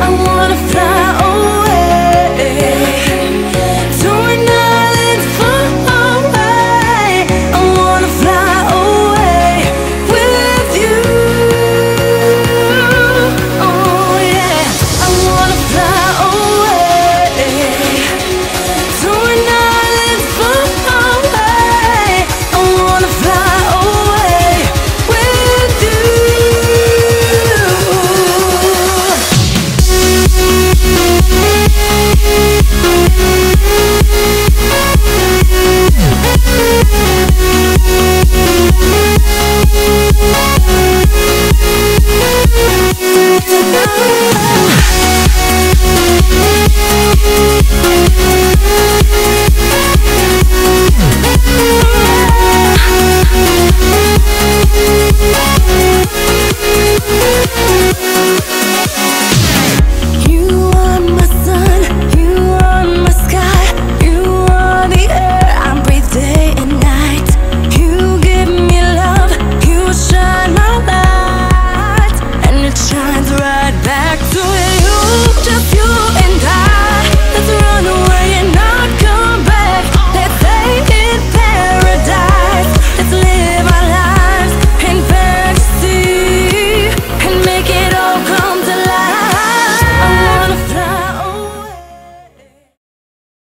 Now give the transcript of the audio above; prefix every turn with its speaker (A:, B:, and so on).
A: I wanna fly